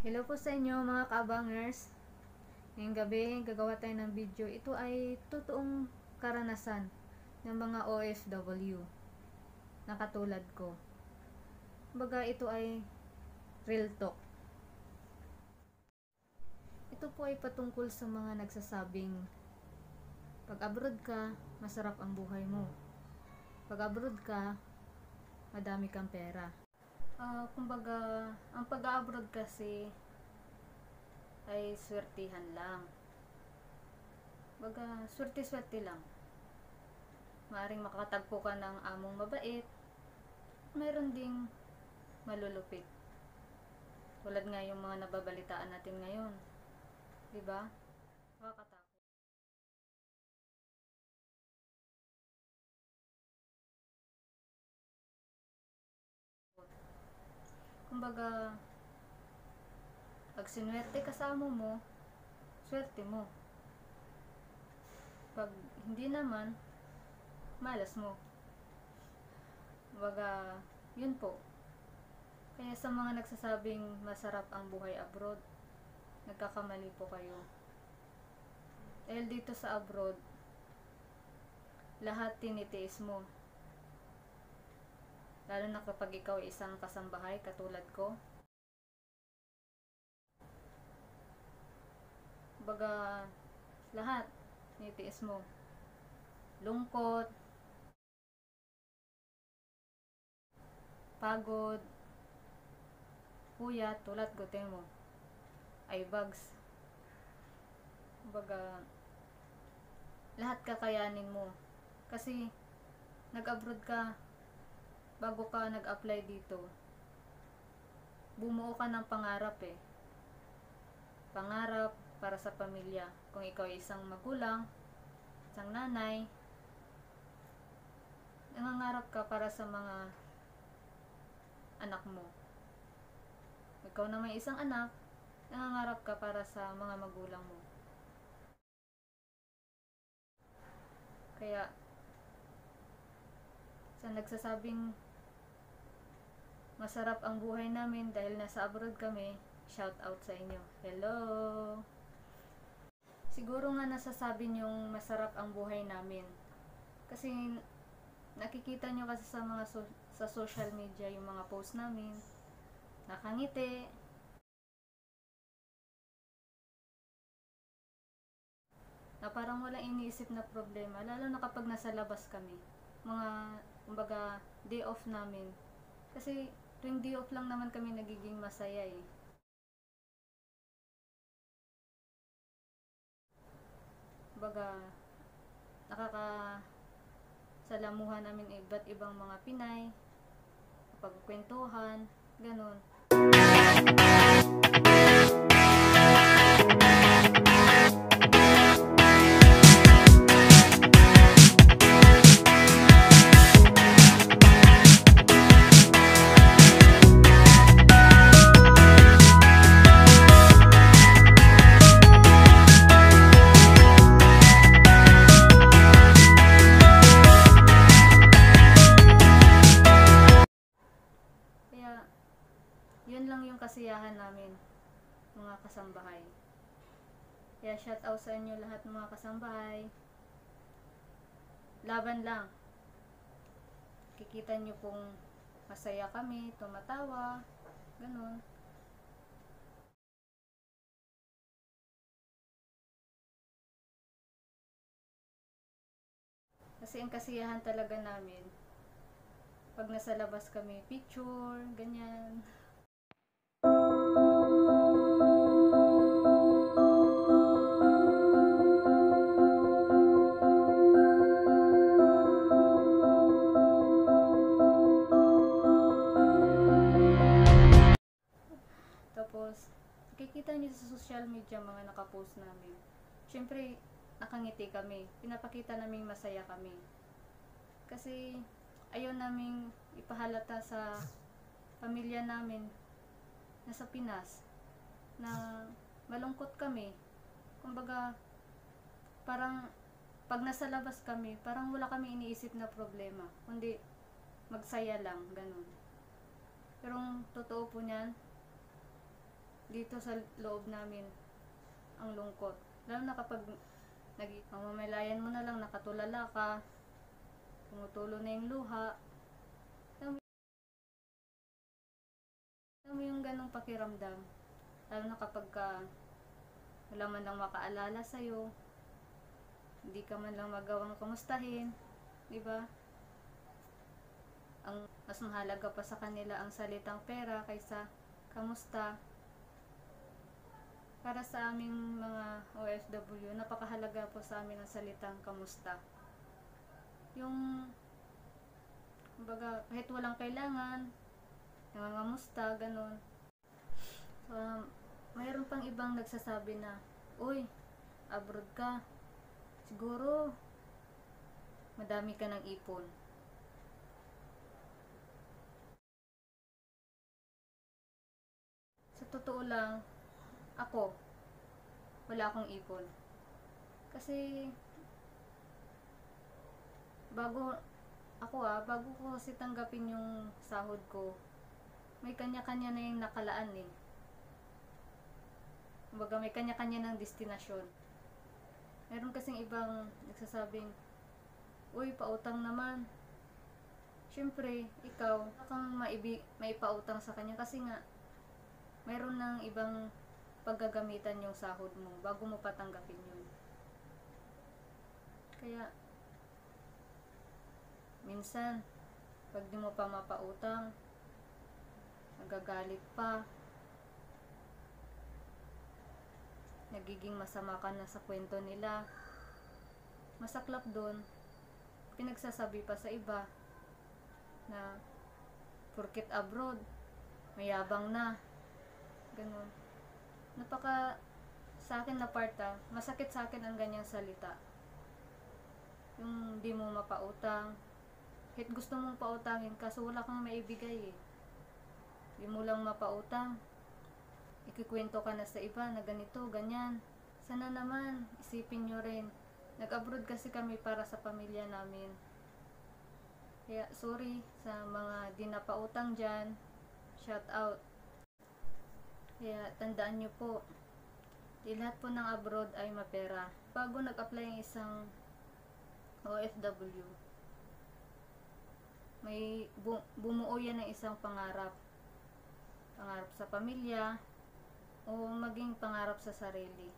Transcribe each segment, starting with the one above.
Hello po sa inyo mga kabangers. Ngayong gabi, gagawa tayo ng video. Ito ay totoong karanasan ng mga OFW na katulad ko. Baga ito ay real talk. Ito po ay patungkol sa mga nagsasabing pag abroad ka, masarap ang buhay mo. Pag abroad ka, madami kang pera. Ah, kumbaga, ang pag-abroad kasi ay swertihan lang. Baga, swerte-swerte lang. Maaring makatagpo ka ng among mabait. Meron ding malulupit. Tulad nga yung mga nababalitaan natin ngayon. 'Di ba? Kumbaga, pag sinwerte ka sa amo mo, swerte mo. Pag hindi naman, malas mo. Kumbaga, yun po. Kaya sa mga nagsasabing masarap ang buhay abroad, nagkakamali po kayo. Dahil dito sa abroad, lahat tinitiis mo. Lalo na kapag ikaw ay isang kasambahay katulad ko. Baga, lahat tinitiis mo. Lungkot, pagod, puyat, tulad gote mo, ay bugs. Baga, lahat kakayanin mo. Kasi, nag-abroad ka, bago ka nag-apply dito, bumuo ka ng pangarap eh. Pangarap para sa pamilya. Kung ikaw ay isang magulang, isang nanay, nangangarap ka para sa mga anak mo. Ikaw na may isang anak, nangangarap ka para sa mga magulang mo. Kaya, sa nagsasabing masarap ang buhay namin dahil nasa abroad kami, shout out sa inyo. Hello! Siguro nga nasasabi niyong masarap ang buhay namin. Kasi nakikita niyo kasi sa mga so- sa social media yung mga post namin. Nakangiti. Na parang wala iniisip na problema. Lalo na kapag nasa labas kami. Mga, kumbaga, day off namin. Kasi tuwing day off lang naman kami nagiging masaya eh. Kumbaga, nakaka salamuhan namin iba't ibang mga Pinay, pagkwentuhan, ganun. Kasiyahan namin, mga kasambahay. Kaya shout out sa inyo lahat ng mga kasambahay. Laban lang. Kikita nyo pong masaya kami, tumatawa, ganun. Kasi ang kasiyahan talaga namin, pag nasa labas kami, picture, ganyan. Social media mga nakapost namin. Siyempre, nakangiti kami. Pinapakita namin masaya kami. Kasi, ayaw naming ipahalata sa pamilya namin na sa Pinas na malungkot kami. Kumbaga, parang pag nasa labas kami, parang wala kami iniisip na problema. Kundi, magsaya lang, ganun. Pero totoo po niyan, dito sa loob namin ang lungkot. Lalo na kapag nag mo na lang, nakatulala ka, tumutulo na yung luha. Alam mo, yung ganong pakiramdam. Lalo na kapag ka wala man lang makaalala sa'yo, hindi ka man lang magawang kamustahin, di ba? Ang mas mahalaga pa sa kanila ang salitang pera kaysa kamusta. Para sa aming mga OFW, napakahalaga po sa amin ang salitang kamusta. Yung, kumbaga, kahit walang kailangan, nangangamusta, ganun. So, um, mayroon pang ibang nagsasabi na, Uy, abroad ka. Siguro, madami ka ng ipon. Sa totoo lang, ako, wala akong ipon. Kasi, bago, ako ah, bago ko kasi tanggapin yung sahod ko, may kanya-kanya na yung nakalaan eh. Kumbaga may kanya-kanya ng destinasyon. Meron kasing ibang nagsasabing, Uy, pautang naman. Siyempre, ikaw, kang maibi, maipautang sa kanya kasi nga, meron ng ibang paggagamitan yung sahod mo bago mo patanggapin yun. Kaya, minsan, pag di mo pa mapautang, nagagalit pa, nagiging masama ka na sa kwento nila. Masaklap doon, pinagsasabi pa sa iba na porket abroad, mayabang na. Ganun. Napaka sa akin na part ah, masakit sa akin ang ganyang salita. Yung di mo mapautang, kahit gusto mong pautangin kaso wala kang maibigay eh. Di mo lang mapautang, ikikwento ka na sa iba na ganito, ganyan. Sana naman, isipin nyo rin. Nag-abroad kasi kami para sa pamilya namin. Kaya, sorry sa mga di napautang dyan. Shout out. Kaya, tandaan nyo po, di lahat po ng abroad ay mapera. Bago nag-apply ang isang OFW, may bu- bumuo yan ng isang pangarap. Pangarap sa pamilya, o maging pangarap sa sarili.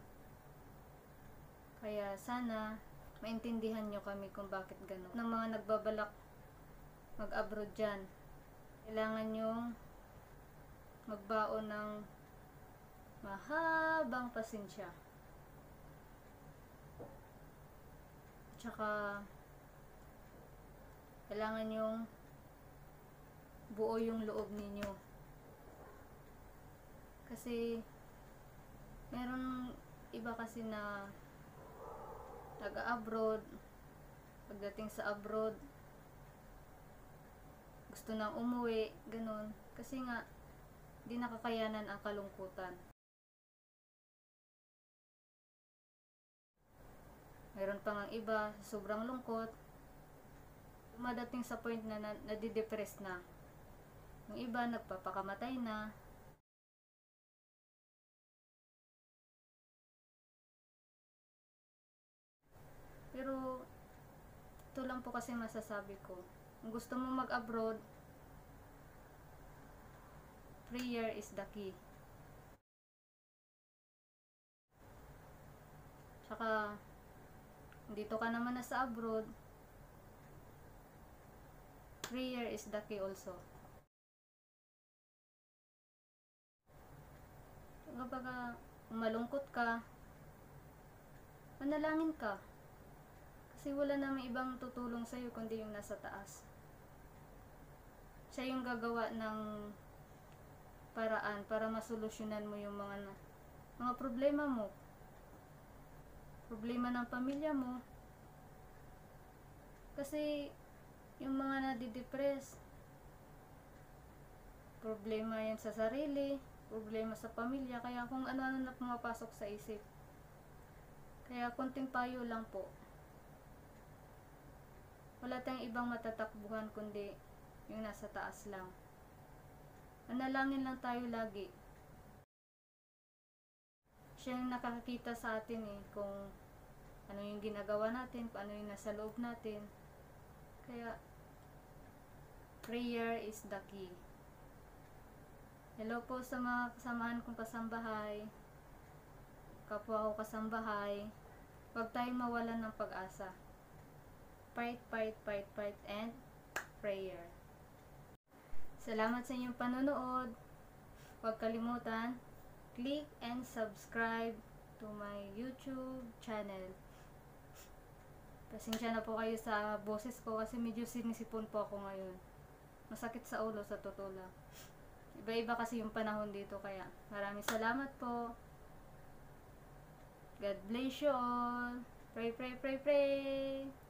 Kaya sana maintindihan nyo kami kung bakit gano'n. Ng mga nagbabalak mag-abroad dyan, kailangan nyong magbaon ng mahabang pasensya. Tsaka, kailangan yung buo yung loob ninyo. Kasi, meron iba kasi na nag-abroad, pagdating sa abroad, gusto nang umuwi, ganun. Kasi nga, di nakakayanan ang kalungkutan. Meron pa nga iba, sobrang lungkot, madating sa point na, na nadidepress na. Yung iba, nagpapakamatay na. Pero, ito lang po kasi masasabi ko. Kung gusto mo mag-abroad, prayer is the key. Tsaka, dito ka naman na sa abroad, prayer is the key also. Kapag malungkot ka, manalangin ka. Kasi wala namang ibang tutulong sa'yo kundi yung nasa taas. Siya yung gagawa ng paraan para masolusyonan mo yung mga mga problema mo. Problema ng pamilya mo. Kasi yung mga nadidepress, problema yan sa sarili, problema sa pamilya, kaya kung ano-ano na pumapasok sa isip. Kaya konting payo lang po. Wala tayong ibang matatakbuhan kundi yung nasa taas lang. Manalangin lang tayo lagi siya yung nakakakita sa atin eh, kung ano yung ginagawa natin, kung ano yung nasa loob natin. Kaya, prayer is the key. Hello po sa mga kasamahan kong kasambahay, kapwa ko kasambahay, huwag tayong mawalan ng pag-asa. Fight, fight, fight, fight, and prayer. Salamat sa inyong panonood. Huwag kalimutan, click and subscribe to my YouTube channel. Pasensya na po kayo sa boses ko kasi medyo sinisipon po ako ngayon. Masakit sa ulo sa totoo. Iba-iba kasi yung panahon dito kaya maraming salamat po. God bless you all. Pray, pray, pray, pray.